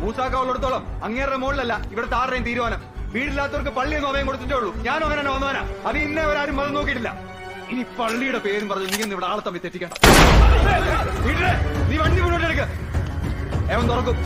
മൂസാക്ക ഉള്ളിടത്തോളം അങ്ങേരുടെ മുകളിലല്ല ഇവിടെ താറുടെയും തീരുമാനം. വീടില്ലാത്തവർക്ക് പള്ളി അവയും കൊടുത്തിട്ടേ ഉള്ളൂ. ഞാൻ അങ്ങനെ തന്നെ അത് ഇന്നേ അവരാരും മതം നോക്കിയിട്ടില്ല. ഇനി പള്ളിയുടെ പേരും പറഞ്ഞു നീ ഒന്ന് ഇവിടെ ആളെ തമ്മിൽ തെറ്റിക്കണം നീ വണ്ടി മുന്നോട്ട് ഏവൻ തുറക്കും.